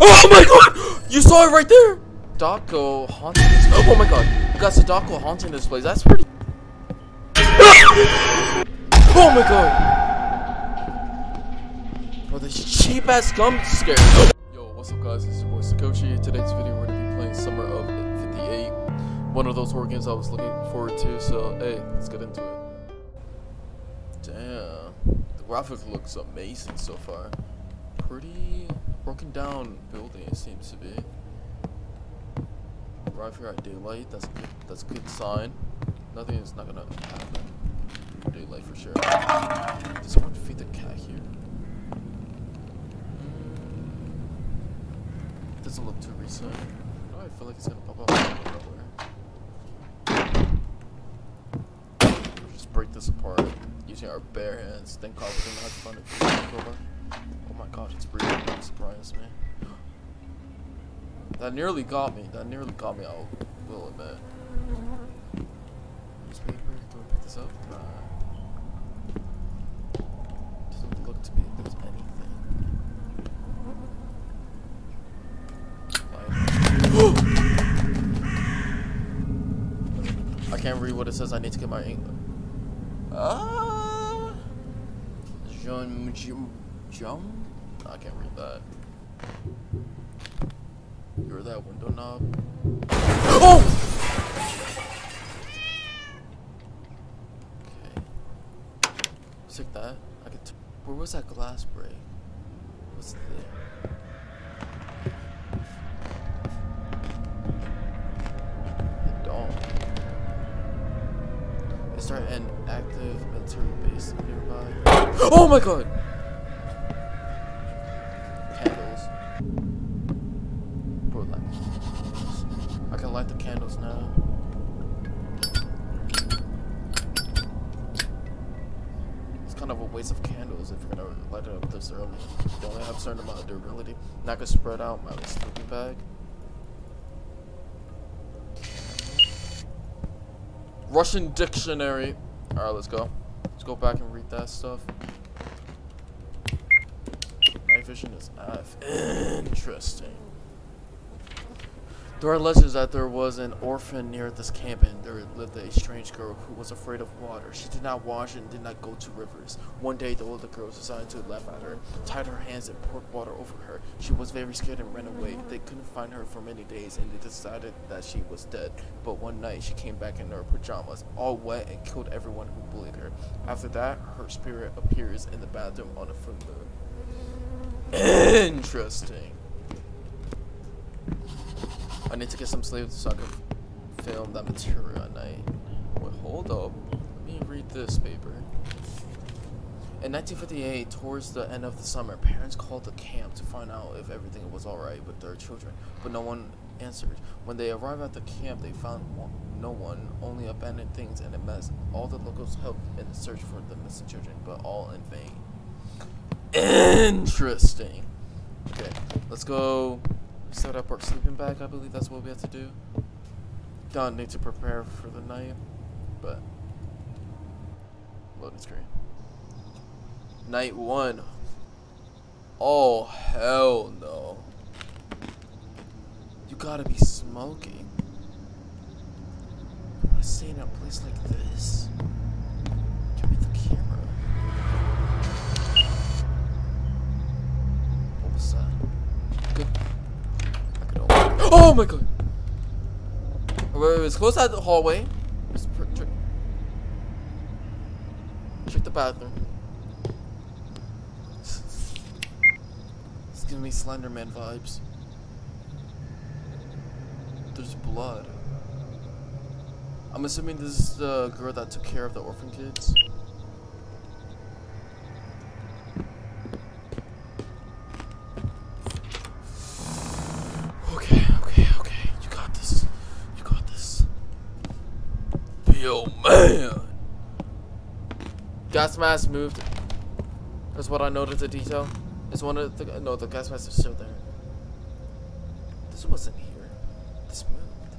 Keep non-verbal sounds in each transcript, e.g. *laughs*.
Oh my god! You saw it right there! Sadako haunting. Oh my god! You got Sadako haunting this place. That's pretty. *laughs* oh my god! Bro, this cheap ass jump scare. Yo, what's up, guys? Is your boy SirKoshi. Today's video, we're gonna be playing Summer of 58. One of those horror games I was looking forward to, so hey, let's get into it. Damn. The graphic looks amazing so far. Pretty broken down building, it seems to be. Arrive here at daylight. That's a good. That's a good sign. Nothing is not gonna happen. Daylight for sure. Did someone feed the cat here? Doesn't look too recent. Oh, I feel like it's gonna pop up out nowhere. Just break this apart using our bare hands. Thank God we didn't have to find a crowbar. Oh my God, it's breathing. That surprised me. That nearly got me. That nearly got me. I will admit. Newspaper. Do I pick this up? Doesn't look to be there's anything. *gasps* I can't read what it says. I need to get my ink. Ah. Jean Jum. I can't read that. You're that window knob. Oh! Take that. I could. Where was that glass break? What's there? The dome. Is there an active military base nearby? Oh my god! Candles. Bro, light. I can light the candles now. It's kind of a waste of candles if you're gonna light it up this early. They only have a certain amount of durability. Not gonna spread out my sleeping bag. Russian dictionary. Alright, let's go. Let's go back and read that stuff. Night vision is F. Interesting. There are legends that there was an orphan near this camp and there lived a strange girl who was afraid of water. She did not wash and did not go to rivers. One day the older girls decided to laugh at her, tied her hands and poured water over her. She was very scared and ran away. They couldn't find her for many days and they decided that she was dead. But one night she came back in her pajamas, all wet and killed everyone who bullied her. After that, her spirit appears in the bathroom on a full moon. *clears throat* Interesting. I need to get some sleep so I can film that material at night. Wait, hold up. Let me read this paper. In 1958, towards the end of the summer, parents called the camp to find out if everything was alright with their children, but no one answered. When they arrived at the camp, they found no one, only abandoned things and a mess. All the locals helped in the search for the missing children, but all in vain. Interesting. Okay, let's go set up our sleeping bag. I believe that's what we have to do. Don't need to prepare for the night, but loading screen. Night one. Oh hell no! You gotta be smoking. I wanna stay in a place like this. Give me the camera. What was that? Good. I could open. Oh my god! Wait, wait, wait, let's close that hallway. Check. Check the bathroom. It's giving me Slenderman vibes. There's blood. I'm assuming this is the girl that took care of the orphan kids. Okay, okay, okay. You got this. You got this. Yo, man. Mask moved. That's what I noted the detail. It's one of the no, the gas mask is still there. This wasn't here. This moved.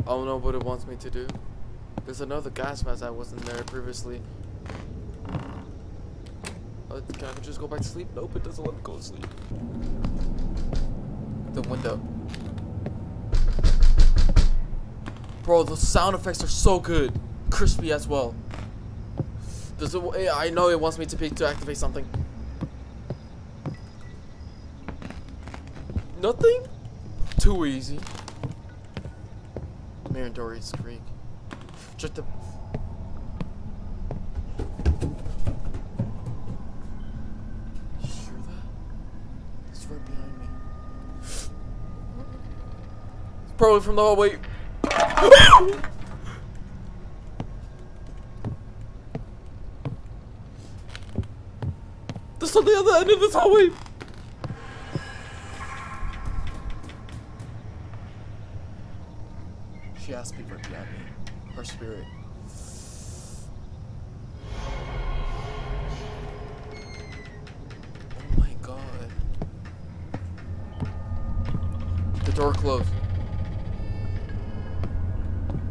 I don't know what it wants me to do. There's another gas mask that wasn't there previously. Uh, can I just go back to sleep? Nope, it doesn't let me go to sleep. The window. Bro, the sound effects are so good. Crispy as well. Does it, I know it wants me to pick to activate something. Nothing? Too easy. Mirandori's Creek. Just the. It's probably from the hallway. This on the other end of this hallway. She asked me for me. Her spirit. Oh my god. The door closed.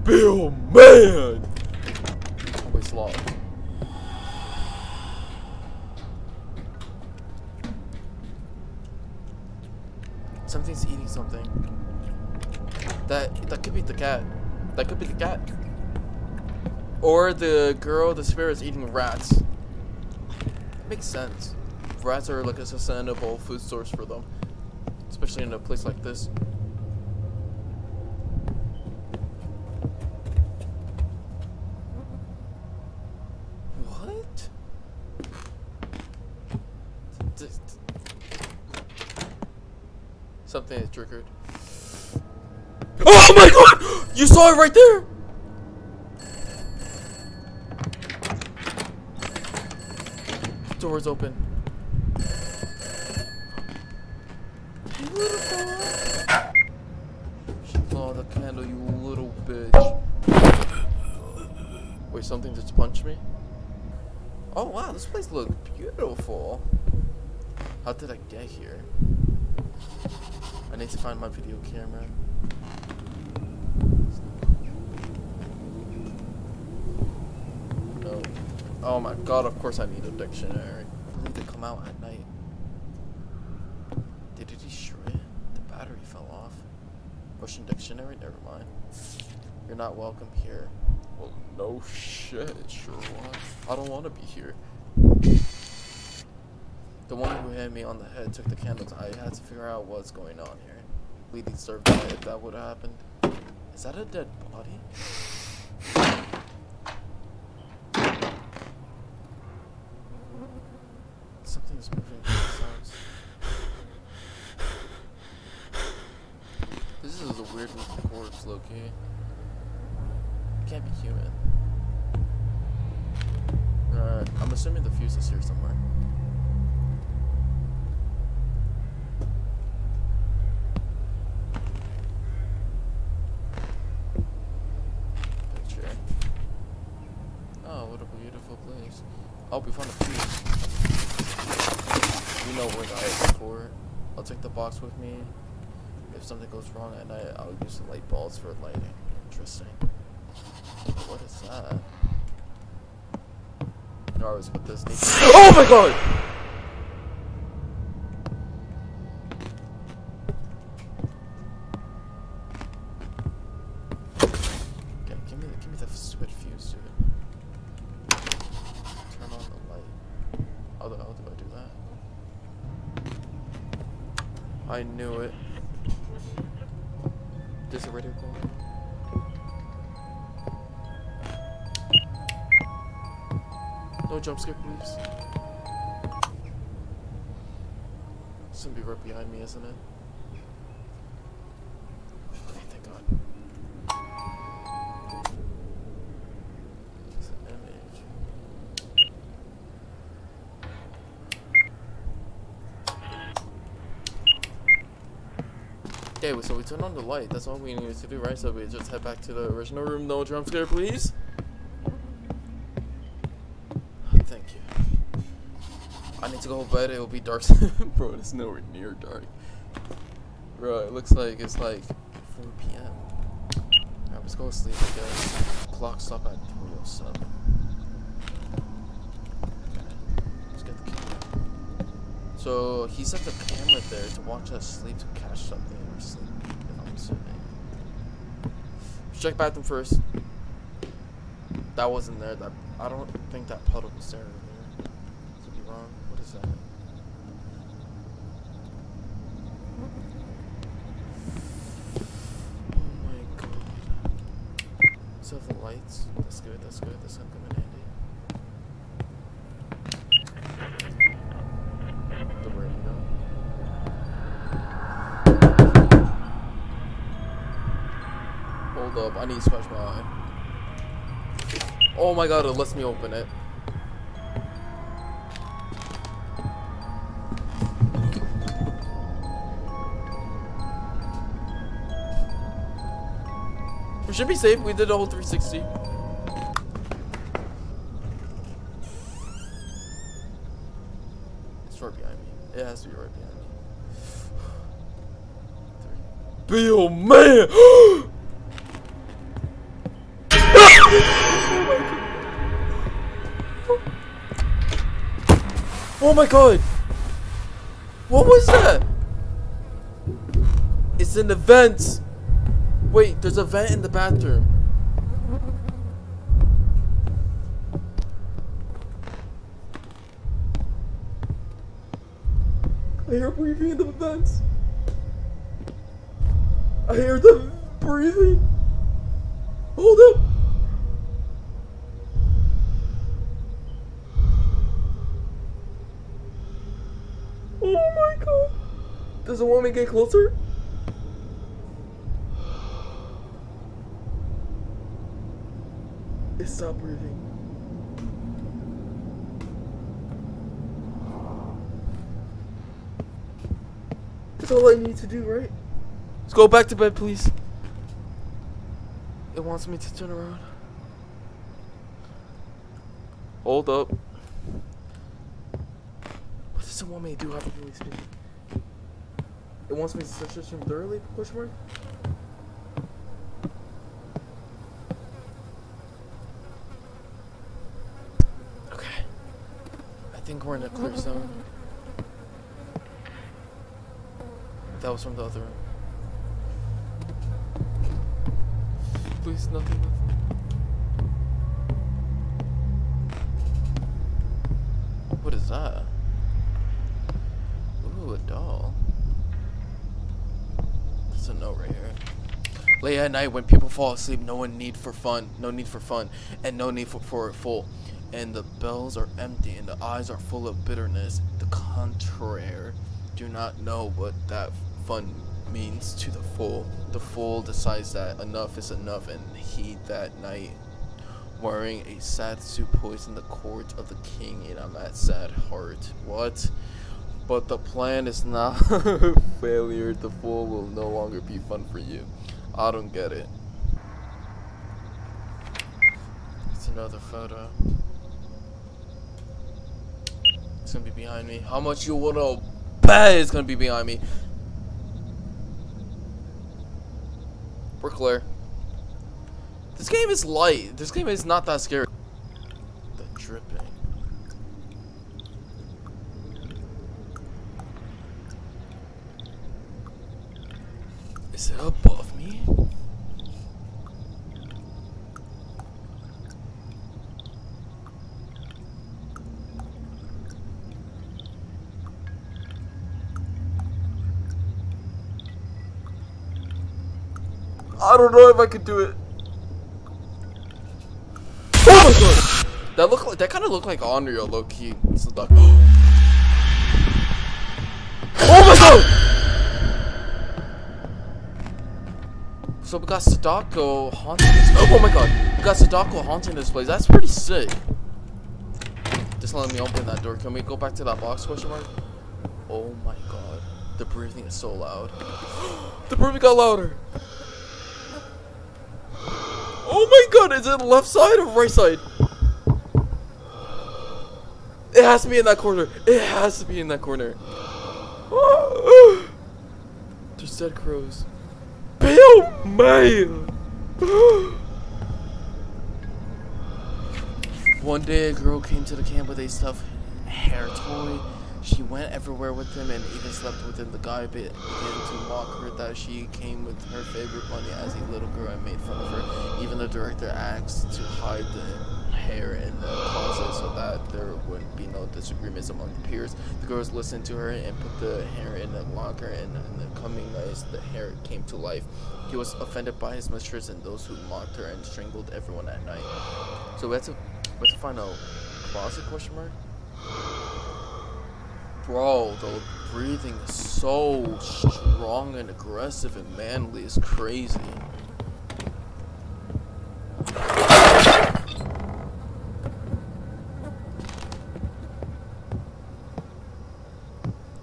Bill, man! Always locked. Something's eating something. That that could be the cat. That could be the cat. Or the girl, the spirit is eating rats. It makes sense. Rats are like a sustainable food source for them. Especially in a place like this. What? Something is triggered. Oh my god! You saw it right there! Door's open. You little fella. Oh, the candle, you little bitch. Wait, something just punched me? Oh wow, this place looks beautiful. How did I get here? I need to find my video camera. No. Oh my god, of course I need a dictionary. They come out at night. Did it destroy it? The battery fell off. Russian dictionary? Never mind. You're not welcome here. Well, no shit, sure what? I don't want to be here. The one who hit me on the head took the candles. I had to figure out what's going on here. Bleeding served that if that would have happened. Is that a dead body? Something's moving from the sounds. This is a weird corpse, Loki. Can't be human. Alright, I'm assuming the fuse is here somewhere. Picture. Oh, what a beautiful place. Oh, we found a fuse. We know where the item for. I'll take the box with me. If something goes wrong at night, I'll use the light bulbs for lighting. Interesting. What is that? No, I was with this. Oh my god! Okay, give me the, give me the switch fuse, dude. Turn on the light. How the hell do I do that? I knew it. Does the radio go? No jump scare, please. It's gonna be right behind me, isn't it? So we turn on the light. That's all we need to do, right? So we just head back to the original room. No jump scare, please. Thank you. I need to go to bed. It'll be dark. *laughs* Bro, it's nowhere near dark. Bro, it looks like it's like 4 p.m. Alright, let's go to sleep, I guess. clock stopped at 307. Okay, let's get the camera. So he set the camera there to watch us sleep to catch something or sleep, I'm. Let's check bathroom first. That wasn't there. That I don't think that puddle was there. Could be wrong. What is that? Oh my god. So the lights. That's good, that's good, that's gonna come in handy. The radio. Scratch my eye. Oh my god, it lets me open it. We should be safe. We did a whole 360. It's right behind me. It has to be right behind me. Bill, man! *gasps* Oh my god! What was that? It's in the event! Wait, there's a vent in the bathroom. I hear breathing in the vents. I hear them breathing. Hold up. Oh my god. Does the woman get closer? It stopped breathing. That's all I need to do, right? Let's go back to bed, please. It wants me to turn around. Hold up. What does want me to do, hypothetically speaking? It wants me to search this room thoroughly? Question mark? Okay. I think we're in a clear zone. That was from the other room. Please, nothing, nothing. What is that? Ooh, a doll. There's a note right here. Late at night, when people fall asleep, no one need for fun, no need for fun, and no need for, for full. And the bells are empty, and the eyes are full of bitterness. The contrary do not know what that fun means to the fool. The fool decides that enough is enough, and he that night, wearing a sad suit, poisoned the court of the king in a mad sad heart. What? But the plan is not *laughs* failure. The fool will no longer be fun for you. I don't get it. It's another photo. It's gonna be behind me. How much you wanna bet it's gonna be behind me? We're clear. This game is light. This game is not that scary. The dripping. Is it above me? I don't know if I could do it. Oh my god! That look like that kind of looked like Unreal low key. It's the duck. *gasps* oh my god! So we got Sadako haunting this. Oh my god! We got Sadako haunting this place. That's pretty sick. Just let me open that door. Can we go back to that box? Question mark. Oh my god! The breathing is so loud. *gasps* the breathing got louder. Oh my god, is it left side or right side? It has to be in that corner. It has to be in that corner. *gasps* There's dead crows. Bill man! *gasps* One day, a girl came to the camp with a stuffed hair toy. She went everywhere with him and even slept with him. The guy began to mock her that she came with her favorite bunny as a little girl and made fun of her. Even the director asked to hide the hair in the closet so that there wouldn't be no disagreements among the peers. The girls listened to her and put the hair in the locker, and in the coming nights, the hair came to life. He was offended by his mistress and those who mocked her and strangled everyone at night. So we had to, we had to find a closet question mark. Bro, the breathing is so strong and aggressive and manly. It's crazy.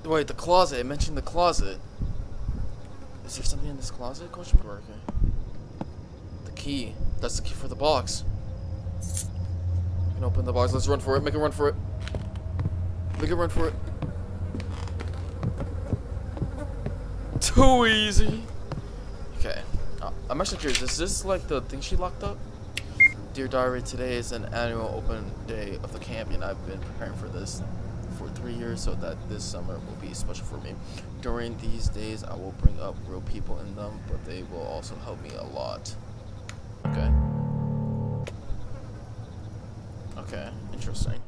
Wait, the closet. I mentioned the closet. Is there something in this closet? Okay. The key. That's the key for the box. We can open the box. Let's run for it. Make a run for it. Make a run for it. Too easy. Okay. Uh, I'm actually curious. Is this like the thing she locked up? Dear Diary, today is an annual open day of the camp, and I've been preparing for this for three years so that this summer will be special for me. During these days, I will bring up real people in them, but they will also help me a lot. Okay. Okay, interesting.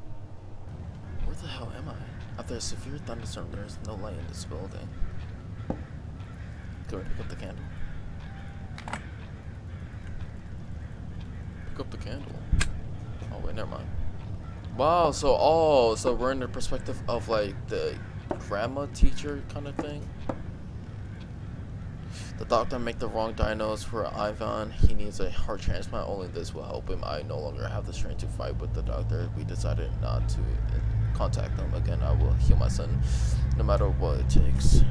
Where the hell am I? After a severe thunderstorm, there is no light in this building. Go and pick up the candle. Pick up the candle. Oh wait, never mind. Wow, so oh, so we're in the perspective of like the grandma teacher kind of thing. The doctor make the wrong diagnosis for Ivan. He needs a heart transplant. Only this will help him. I no longer have the strength to fight with the doctor. We decided not to contact them again. I will heal my son, no matter what it takes.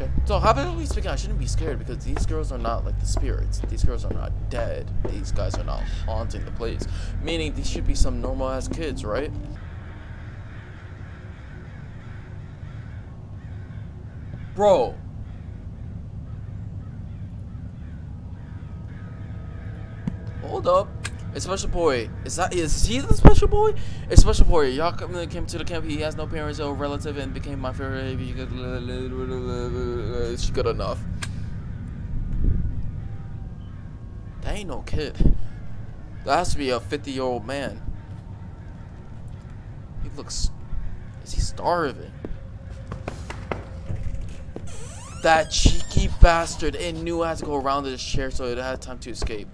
Okay. So hypothetically speaking, I shouldn't be scared because these girls are not like the spirits. These girls are not dead. These guys are not haunting the place. Meaning these should be some normal ass kids, right? Bro. Hold up. A special boy. Is that is he the special boy? A special boy. Y'all come, uh, came to the camp. He has no parents or relative and became my favorite. Baby. It's good enough. That ain't no kid. That has to be a 50 year old man. He looks. Is he starving? That cheeky bastard. It knew I had to go around this chair so it had time to escape.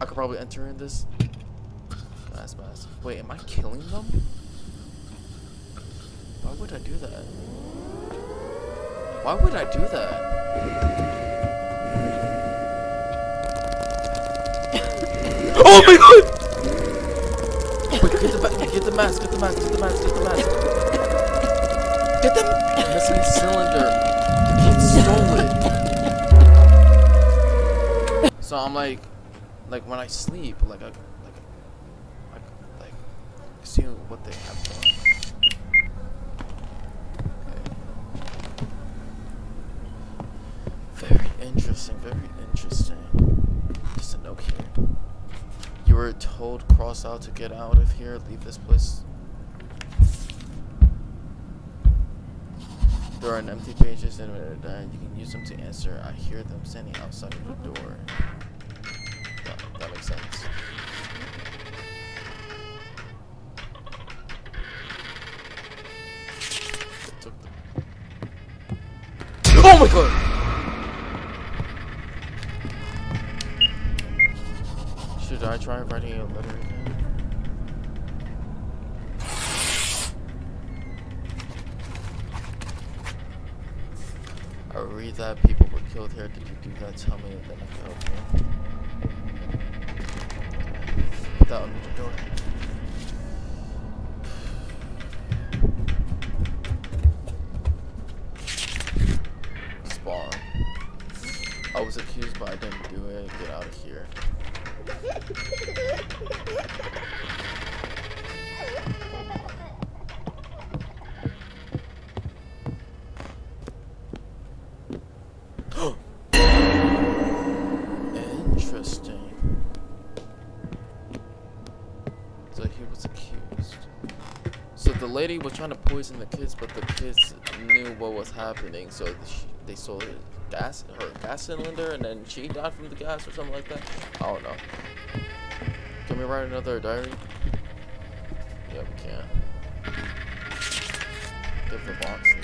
I could probably enter in this. Fast, fast. Wait, am I killing them? Why would I do that? Why would I do that? *laughs* oh my god! Oh Wait, get the, get the mask, get the mask, get the mask, get the mask. Get the missing cylinder. The kid stole it. *laughs* So I'm like, like when I sleep, like I, like, like, like, see what they have done. Very interesting, very interesting. Just a note here. You were told cross out to get out of here, leave this place. There are empty pages and uh, you can use them to answer. I hear them standing outside of the door. Oh my god! Should I try writing a letter lady was trying to poison the kids, but the kids knew what was happening, so they sold it gas her gas cylinder, and then she died from the gas or something like that. I don't know. Can we write another diary? Yeah, we can. Give the box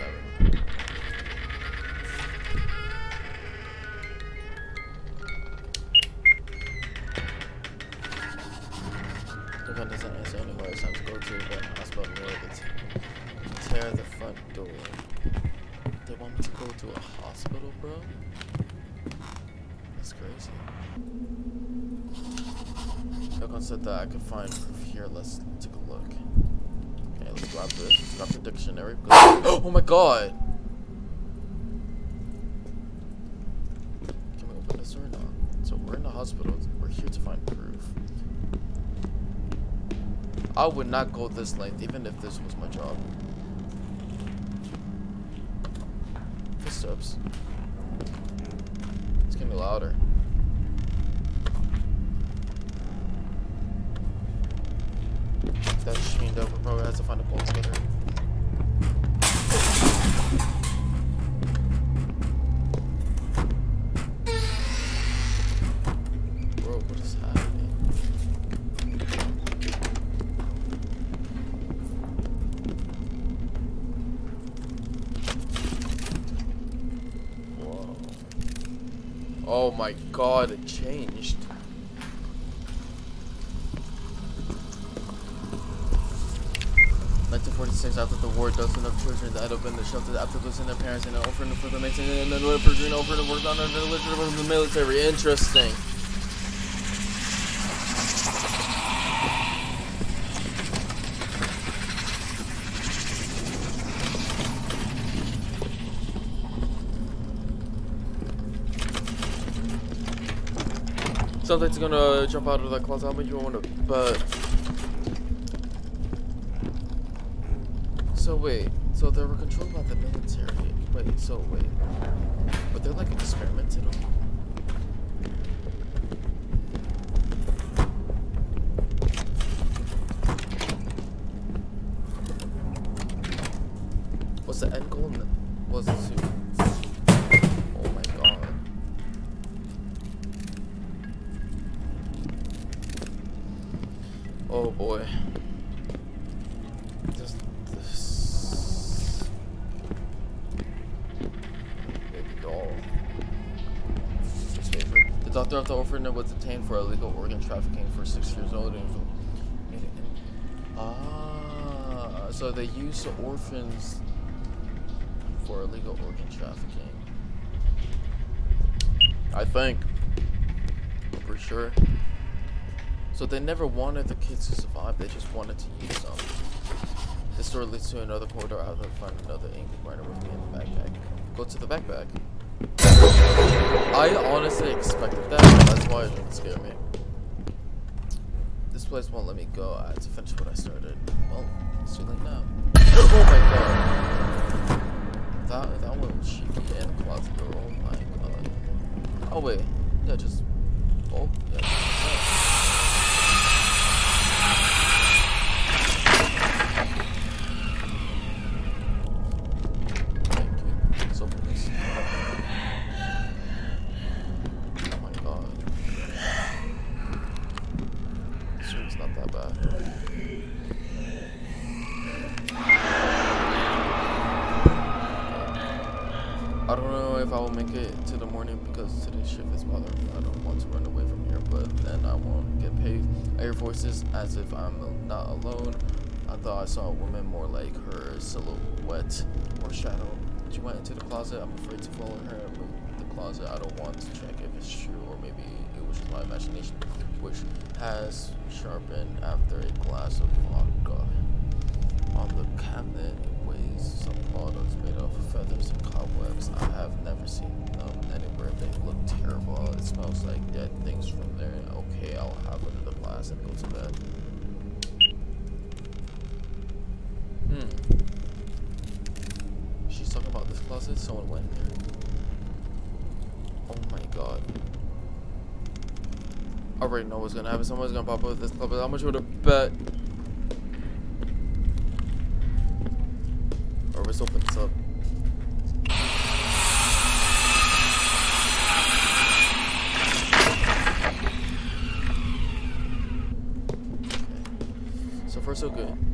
We open or not? So we're in the hospital. We're here to find proof. I would not go this length, even if this was my job. Footsteps. It's getting louder. That's chained up. We probably has to find a bolt cutter. God, it changed. Nineteen forty-six. After the war, dozens of children that in the shelter after losing their parents and offering for the nation and then pursuing over to work on the literature of the military. Interesting. Something's gonna jump out of that closet. How much you want to But So wait, so they were controlled by the military. Wait, so wait, but they're like experimented on. What's the end goal? Was to? Oh my god. Oh boy. Just this baby doll. His doctor of the orphanage was detained for illegal organ trafficking for six years old. Ah, so they use orphans for illegal organ trafficking. I think. For sure. So they never wanted the kids to survive, they just wanted to use them. This door leads to another corridor. I'll find another ink writer with me in the backpack. Go to the backpack. I honestly expected that, that's why it didn't scare me. This place won't let me go. I had to finish what I started. Well, it's too late now. Oh my god. That, that one cheeky the closet door. Oh my god. Oh wait. Yeah, just. Oh, yeah. Thank you. Let's open this. Oh my god. This room's not that bad. I don't know if I will make it to the morning because today's shift is bothering me. I don't want to run away from here, but then I won't get paid. I hear voices as if I'm not alone. I thought I saw a woman more like her silhouette or shadow. She went into the closet. I'm afraid to follow her. I moved the closet. I don't want to check if it's true or maybe it was my imagination, which has sharpened after a glass of vodka. On the cabinet some products made of feathers and cobwebs. I have never seen them anywhere. They look terrible. It smells like dead things from there. Okay, I'll have another glass and go to bed. Hmm. She's talking about this closet. Someone went in there. Oh my god. I already know what's gonna happen. Someone's gonna pop up with this closet. How much would I bet? Let's open this up. Okay. So far so good.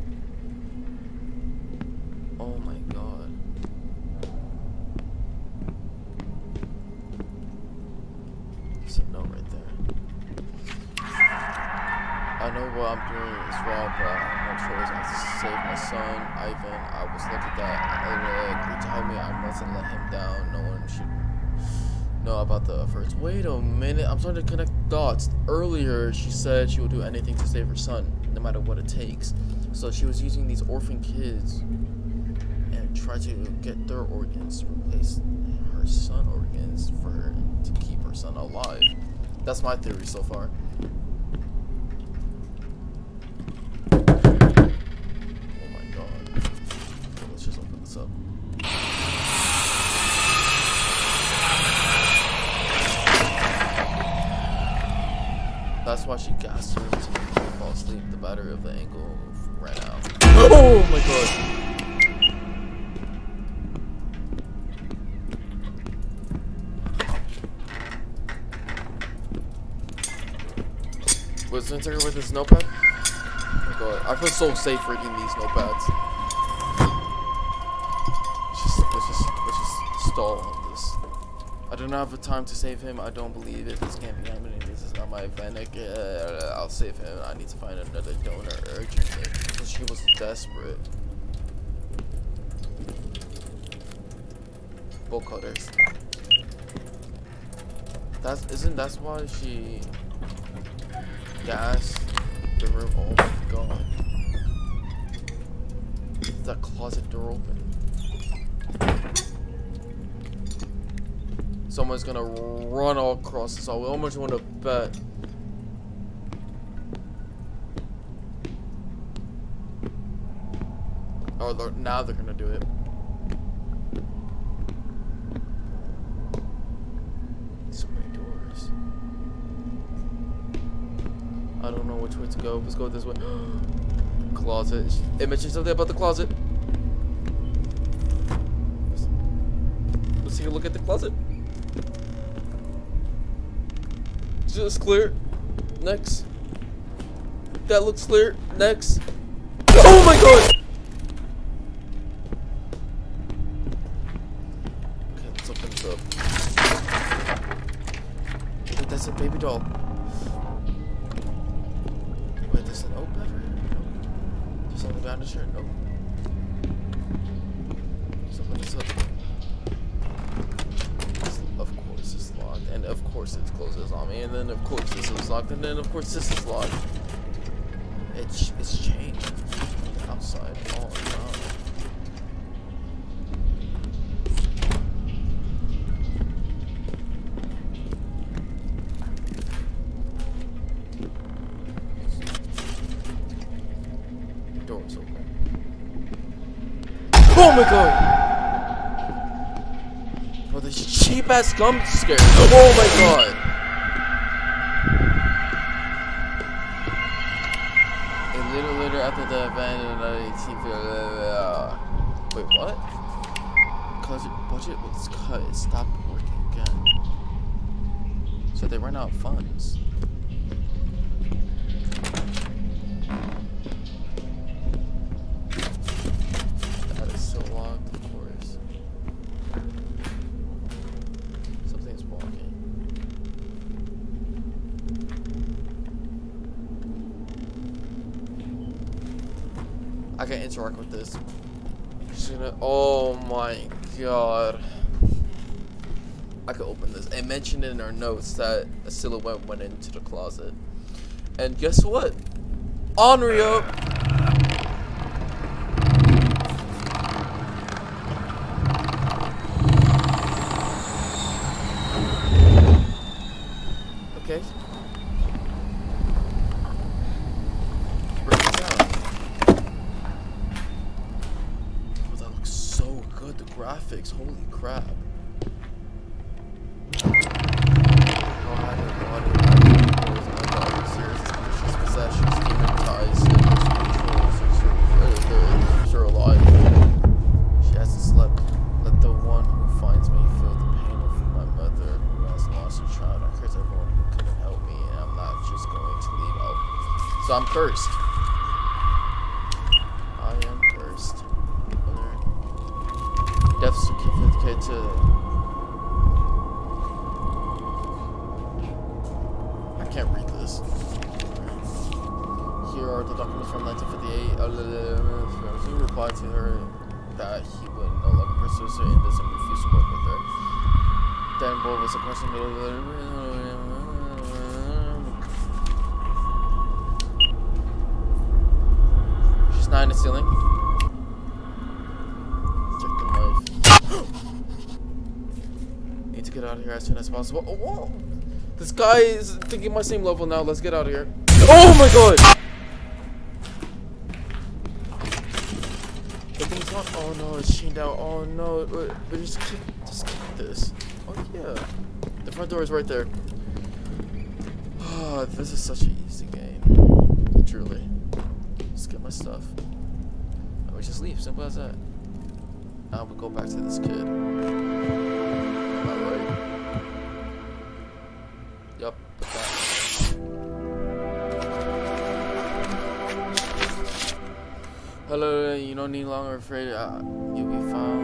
Starting to connect dots. Earlier, she said she would do anything to save her son, no matter what it takes. So she was using these orphan kids and try to get their organs to replace her son organs for her to keep her son alive. That's my theory so far. With his notepad? Oh god, I feel so safe reading these notepads. Let's just, let's just, let's just stall on this. I do not have the time to save him. I don't believe it. This can't be happening. This is not my. Uh, I'll save him. I need to find another donor urgently. So she was desperate. Bolt cutters. That's isn't that's why she gas the room. Oh my god. That closet door open? Someone's gonna run all across this hall. We almost want to bet. Oh, they're, now they're gonna do it. So many doors. I don't know which way to go. Let's go this way. *gasps* closet. It mentioned something about the closet. Let's, take a look at the closet. Just clear. Next. That looks clear. Next. Oh my god! Okay, let's open this up. That's a baby doll. Nope. Behind the shirt? Nope. Up. Of course it's locked, and of course it closes on me, and then of course this is locked, and then of course this is locked. Ass jump scare. Oh my god! A little later after the event, another 18 uh, Wait, what? Because budget was cut, it stopped working again. So they ran out of funds. God. I could open this. It mentioned in our notes that a silhouette went into the closet. And guess what? Onryo! To get out of here as soon as possible. Oh, whoa. This guy is thinking my same level now. Let's get out of here. Oh my god! The thing's not. Oh no, it's chained out. Oh no. Uh, wait, wait, just kick, just kick this. Oh yeah. The front door is right there. Oh, this is such an easy game. Truly. Just get my stuff. And we just leave. Simple as that. Now we go back to this kid. Don't need longer afraid. Uh, you'll be fine.